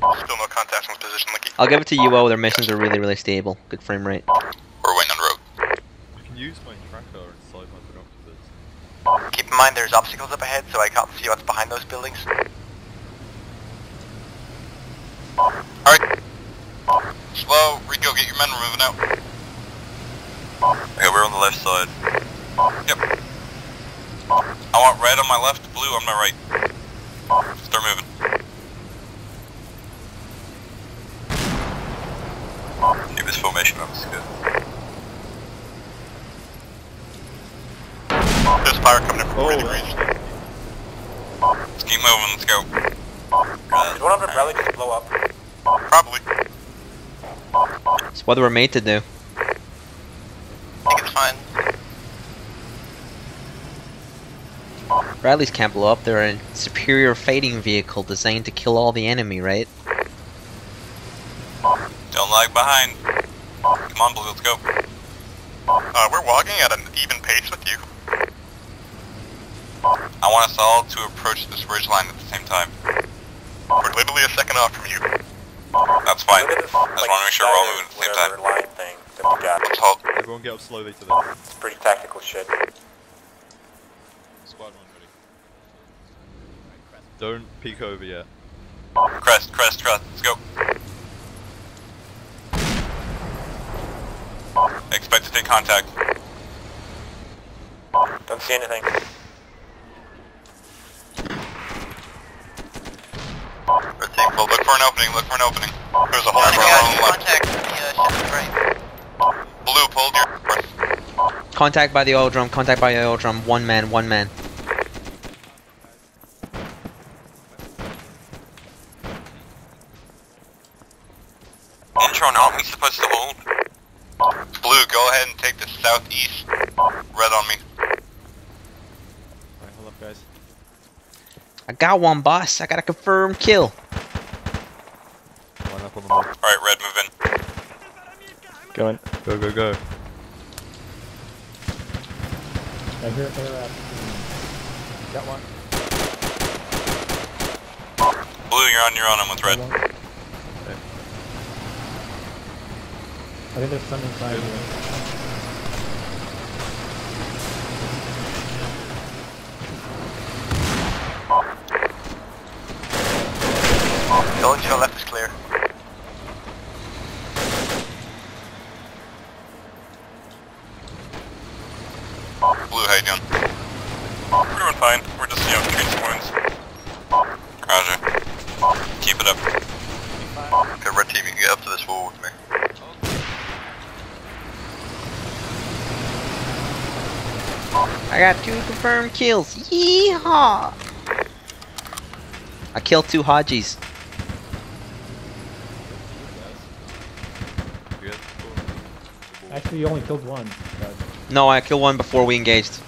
Still no contact on position, Licky. I'll give it to you UO. Their missions are really, really stable. Good frame rate. We're waiting on the road. I can use my tracker inside my binoculars. Keep in mind there's obstacles up ahead, so I can't see what's behind those buildings. Alright. Slow, Rico, get your men, moving out. Okay, we're on the left side. Yep. I want red on my left, blue on my right. Start moving. Keep this formation up, it's good. There's fire coming in from Oh, reading range. Let's keep moving, let's go. Did one of them really just blow up? Probably. It's what they were made to do. I think it's fine. Bradley's can't blow up. They're a superior fighting vehicle designed to kill all the enemy, right? Don't lag behind. Come on, Blue, let's go. Uh, we're walking at an even pace with you. I want us all to approach this ridge line at the same time. We're literally a second off from you. That's fine. This, I just want to make sure we're all moving at the same whatever time. line thing that we got. Let's halt. Everyone get up slowly to this. It's pretty tactical shit. Squad one ready. Don't peek over yet. Crest, crest, crest. Let's go. Expect to take contact. Don't see anything. Well, look for an opening, look for an opening. There's a hole for our own left. Blue, pulled your... Contact by the oil drum. Contact by the oil drum. One man. One man. Intron, aren't we supposed to hold? Blue, go ahead and take the southeast. Red on me. Alright, hold up guys. I got one, boss. I got a confirmed kill. Line up on the wall. Alright, red, move in. Going. Go, go, go. I hear it at Got one. Blue, you're on your own, I'm with red. Got one. I think there's some inside here. Your left is clear. Blue, how you doing? We're doing fine. We're just, you know, treating some wounds. Roger. Keep it up. Okay, red team, you can get up to this wall with me. I got two confirmed kills. Yeehaw! I killed two Hajis. You get the Actually, you only killed one. But No, I killed one before we engaged.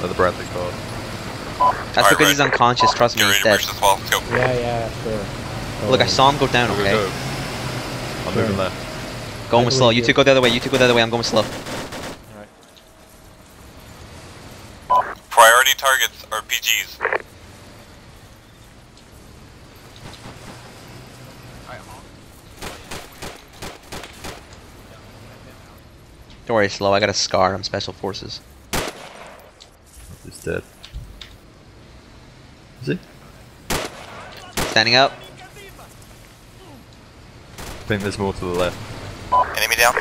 The Bradley car. That's Alright, because Red. he's unconscious. Trust me, Get he's dead. push this wall. Let's go. yeah, yeah, sure. Look, I saw him go down. Go, go, Okay. I'm Sure. moving left. Going I with slow. You you. two go the other way. You two go the other way. I'm going slow. Alright. Priority targets are PGs. Don't worry, slow. I got a scar. I'm special forces. He's dead. Is he? Standing up. I think there's more to the left. Enemy down.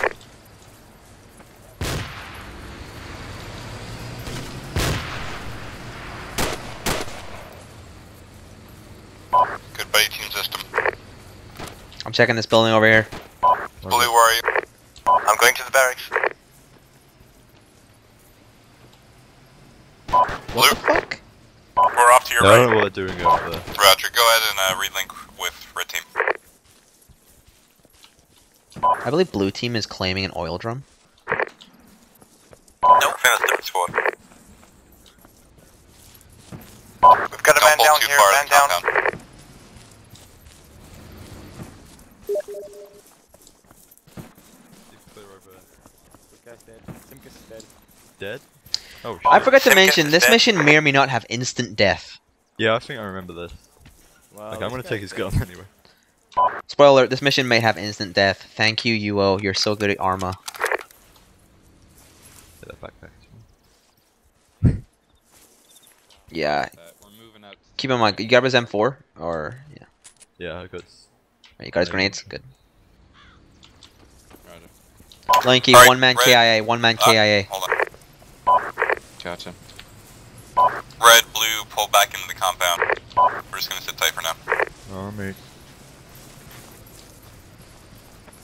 Good buddy team system. I'm checking this building over here. Blue, where are you? I'm going to the barracks. Blue, the fuck? we're off to your No, I don't right. know what they're doing over there. Roger, go ahead and uh, relink with red team. I believe blue team is claiming an oil drum. Nope, I think that's squad. We've got a man down here, man down. Clear over there. This guy's dead. Simkas is dead. Dead? Oh shit. I forgot to Simkas mention this dead. mission may or may not have instant death. Yeah, I think I remember this. Wow, Like, I'm gonna take his big. gun anyway. Spoiler: This mission may have instant death. Thank you, UO. You're so good at Arma. Yeah, that backpack. Yeah. we're moving out. Keep in mind, you got his M4 or yeah. Yeah, I got. You got his grenades. Good. Right. Lanky, Alright, one man Red. KIA, one man Uh, KIA. Hold on. Gotcha. Red, blue, pull back into the compound. We're just gonna sit tight for now. Army.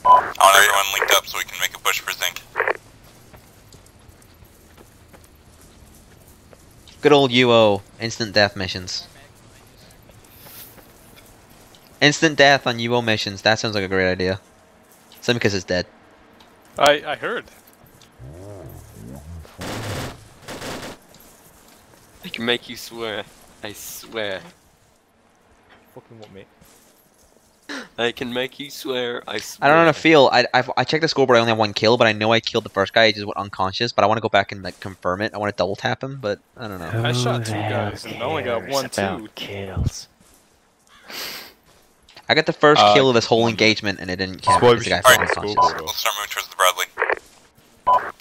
I want everyone linked up so we can make a push for zinc. Good old UO instant death missions. Instant death on UO missions. That sounds like a great idea. Simicus is dead. I I heard. I can make you swear. I swear. Fucking what, mate? I can make you swear. I swear. I don't know how to feel. I I've, I checked the scoreboard. I only have one kill, but I know I killed the first guy. He just went unconscious. But I want to go back and like confirm it. I want to double tap him, but I don't know. I shot two guys and only got one, two. kills. I got the first Uh, kill of this whole engagement, and it didn't count Spoiler the guy shot fell on the unconscious. scoreboard. We'll start moving towards the Bradley.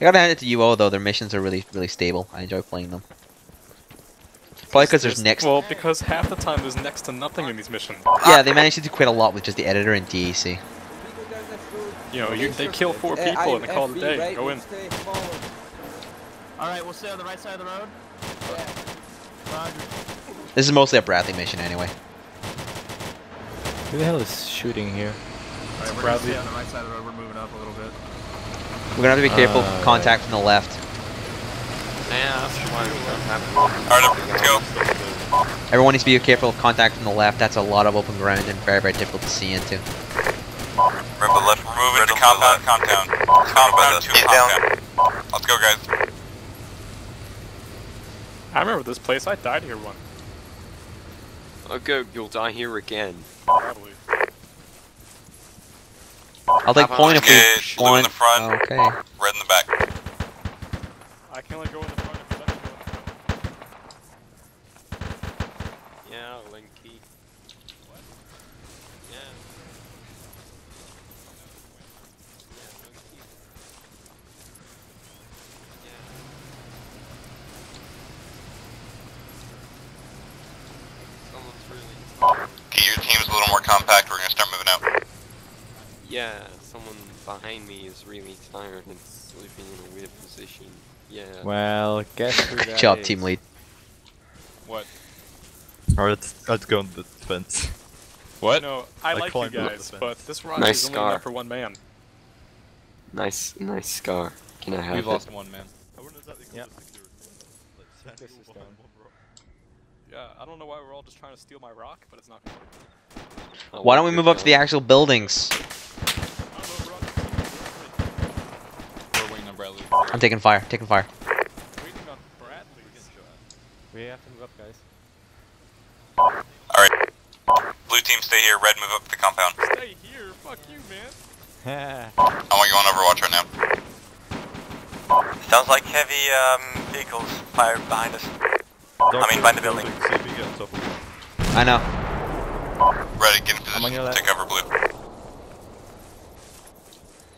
I gotta hand it to UO though. Their missions are really really stable. I enjoy playing them. Probably because there's next. Well, because half the time there's next to nothing in these missions. Yeah, they managed to do quite a lot with just the editor and DEC. You know, you, they kill four people and they call it a day. Go in. Alright, we'll stay on the right side of the road. Roger. This is mostly a Bradley mission anyway. Who the hell is shooting here? Alright, we're Bradley. on the right side of the road. We're moving up a little bit. We're gonna have to be careful. Uh, Contact from the left. Yeah, that's why we don't have. Alright, let's go. Everyone needs to be careful. Of contact from the left. That's a lot of open ground and very very difficult to see into. Red the left, we're moving to compound, compound. Compound to compound. Let's go, guys. I remember this place. I died here once. Oh, okay, you'll die here again. Probably. I'll take point if we Get blue in the front, oh, Okay. red in the back. I can only go in the front if it's actually Yeah, Linky. What? Yeah. Yeah, Linky. Yeah. Someone's really. Okay, your team's a little more compact. We're gonna start moving out. Yeah, someone behind me is really tired and sleeping in a weird position. Yeah. Well, guess who Good job, is. team lead. What? Alright, let's, let's go on the defense. What? No, I, I like you climbed up the guys, but this rock Nice is only scar. enough for one man. Nice, nice scar. Can I have We've it? lost one man. I wouldn't exactly call Yep. it security. Like, This central is behind done. one rock. Yeah, I don't know why we're all just trying to steal my rock, but it's not gonna work. Why don't we move up to the actual buildings? I don't know, rock. We're waiting on Bradley. I'm taking fire. Taking fire. Waiting on Bradley. We have to move up, guys. Alright. Blue team, stay here. Red, move up to the compound. Stay here. Fuck you, man. I want you on Overwatch right now. Sounds like heavy um, vehicles fired behind us. Don't I mean, behind the building. See if we get on top of it. I know. Red, get in I'm on position. your left. Take cover, Blue.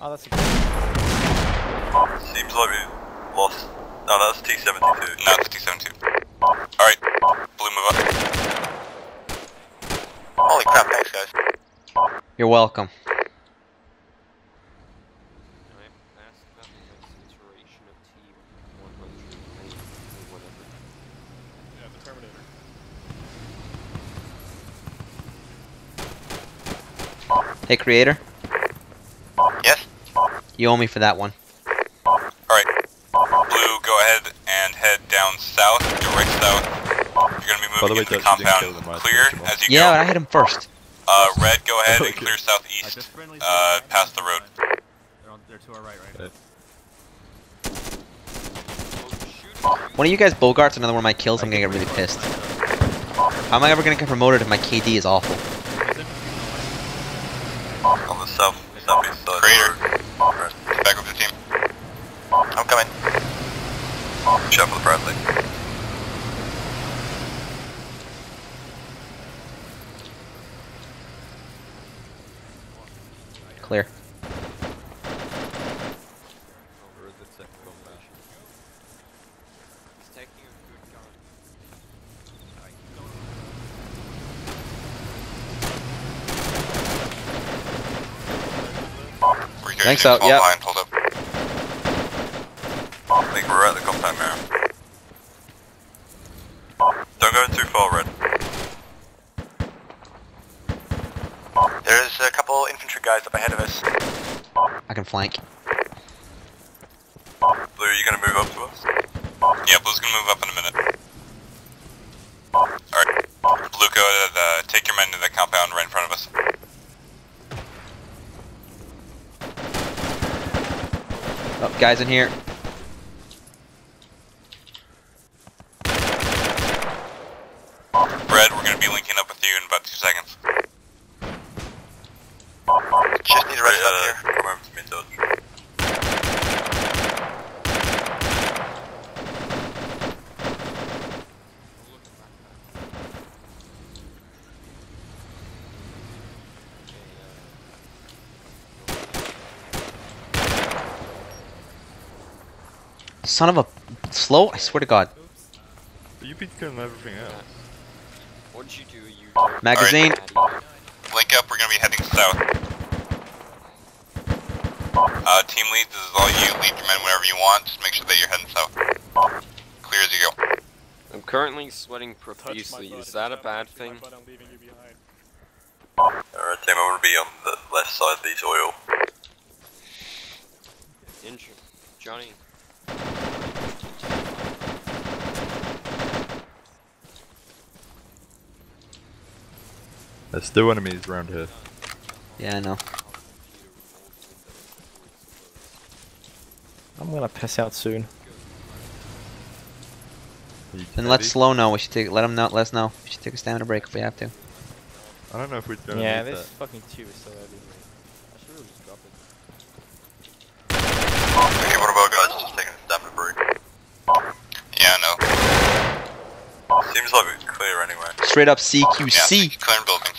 Oh, that's a good Seems like we lost. No, that's T-72. No, it's T-72. Alright. Blue, move up. Holy crap, thanks guys. You're welcome. Can I ask about the concentration of T-100 or whatever? Yeah, the Terminator. Hey, creator. Yes? You owe me for that one. Alright. Blue, go ahead and head down south, direct south. You're gonna be By the way, the Doug, you didn't compound clear First of all. as you Yeah, but go. I hit him first. Uh, red, go ahead and clear southeast, uh, past the road. They're, on, they're to our right, right? One of you guys bogarts another one of my kills. I'm gonna get really pissed. How am I ever gonna get promoted if my KD is awful? On the south, southeast side. Crater. Get back up to the team. I'm coming. Shot for the Bradley. clear. Over the tech formation. He's taking a good gun. We're here. Thanks out, yep. Behind, hold up. I think we're at the compound now. Don't go in too far, Red. There's a couple infantry guys up ahead of us. I can flank. Blue, are you gonna move up to us? Yeah, Blue's gonna move up in a minute. Alright. Blue, go ahead, uh, take your men to the compound right in front of us. Oh, guys in here. Red, we're gonna be linking up with you in about two seconds. Just need to rest up here. Come over to me, Dodge. Son of a slow. I swear to God. You've been everything else. What'd you do? You Magazine. Alright. Link up, we're gonna be heading south. Uh, team lead, this is all you. Lead your men whenever you want. Just make sure that you're heading south. Clear as you go. I'm currently sweating profusely. Is that a bad thing? I'm leaving you behind. Alright, team, I'm gonna be on the left side of these oil. Injure. Johnny. There's still enemies around here. Yeah, I know. I'm gonna pass out soon. Are you Then let heavy? slow know. We should take. Let him know. Let us know. We should take a stamina break if we have to. I don't know if we're gonna Yeah, this that. fucking tube is so heavy. I should really just drop it. Okay, what about guys just taking a stamina break? Yeah, no. Seems like it's clear anyway. Straight up Yeah, CQC. clearing buildings.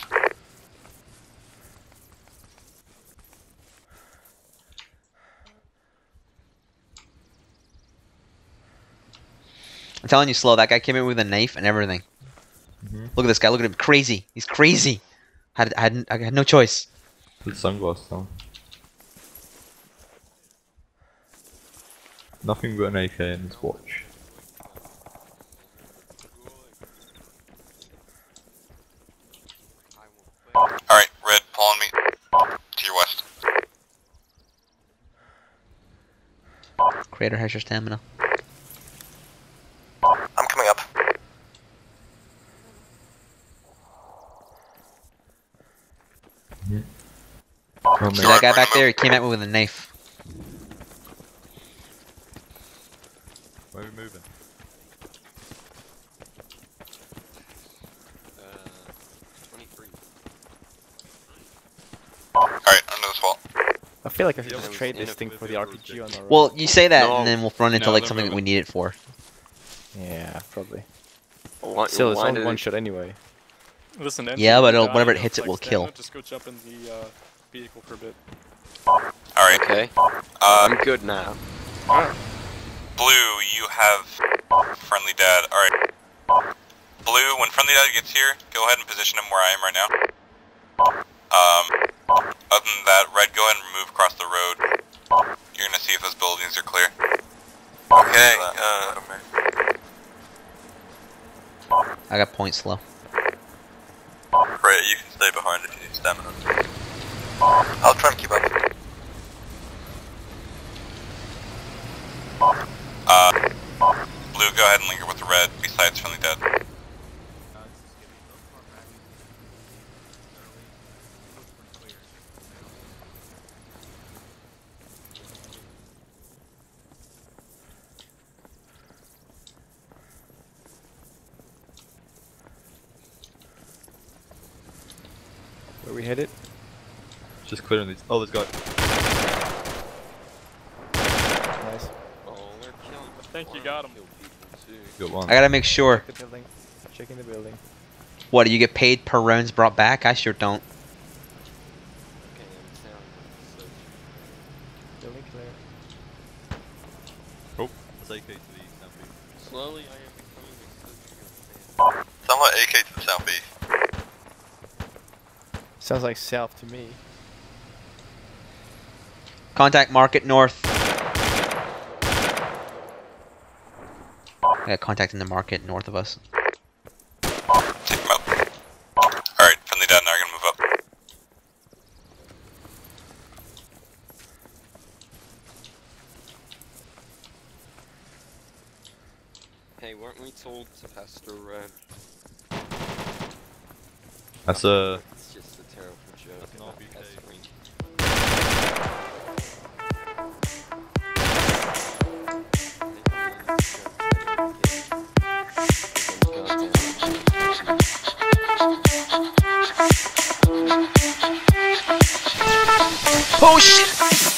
I'm telling you, slow. That guy came in with a knife and everything. Mhm. Look at this guy. Look at him. Crazy. He's crazy. Had I had I had no choice. Put sunglasses on. Nothing but an AK in his watch. Alright, red, pull on me. To your west. Creator has your stamina. I'm coming up. Oh, See man. that guy back there? He came at me with a knife. Where are we moving? Uh, 23. Alright, under this wall. I feel like I should Yeah, just trade this thing for the RPG on the road. Well, you say that, No. and then we'll run into No, like they're something that we need it for. yeah, probably. Why, Still, it's only one it- shot anyway. Listen, Yeah, but it'll- whatever it hits it will kill. Just go jump in the uh, vehicle for a bit. Alright, Okay. uh, I'm good now. Blue, you have friendly dad. Alright. Blue, when friendly dad gets here, go ahead and position him where I am right now. Um, other than that, red, go ahead and move across the road. You're gonna see if those buildings are clear. Okay, uh, I got point slow. Freya, you can stay behind if you need stamina. I'll try and keep up. Uh, Blue, go ahead and link her with the red, besides friendly hit it? Just clearing these. Oh, there's guy. Nice. I you got him. Good one. I gotta make sure. Check the building. Checking the building. What, do you get paid per rounds brought back? I sure don't. Oh. Slowly, I am becoming the Someone AK to the southeast. Sounds like south to me. Contact market north. I got contact in the market north of us. Take him out. Alright, friendly dad and I are gonna move up. Hey, weren't we told to pass the red? Uh, That's a. It's just a push.